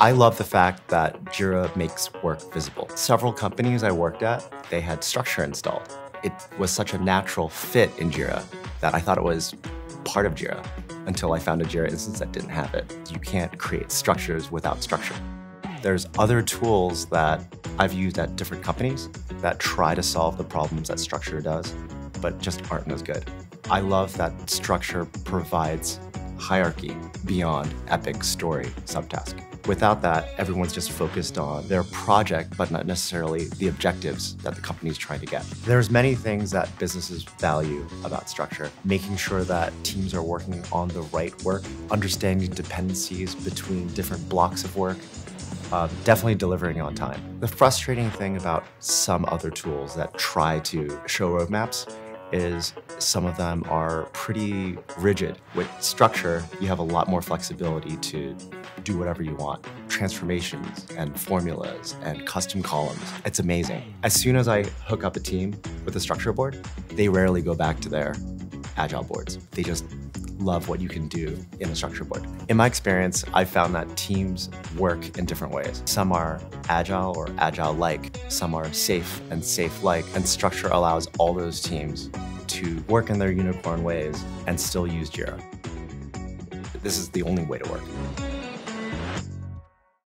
I love the fact that Jira makes work visible. Several companies I worked at, they had structure installed. It was such a natural fit in Jira that I thought it was part of Jira until I found a Jira instance that didn't have it. You can't create structures without structure. There's other tools that I've used at different companies that try to solve the problems that structure does, but just aren't as good. I love that structure provides hierarchy beyond epic story subtask. Without that, everyone's just focused on their project, but not necessarily the objectives that the company is trying to get. There's many things that businesses value about structure, making sure that teams are working on the right work, understanding dependencies between different blocks of work, uh, definitely delivering on time. The frustrating thing about some other tools that try to show roadmaps is some of them are pretty rigid. With structure, you have a lot more flexibility to do whatever you want. Transformations and formulas and custom columns. It's amazing. As soon as I hook up a team with a structure board, they rarely go back to their agile boards. They just love what you can do in a structure board. In my experience, I've found that teams work in different ways. Some are agile or agile-like, some are safe and safe-like, and structure allows all those teams to work in their unicorn ways and still use Jira. This is the only way to work.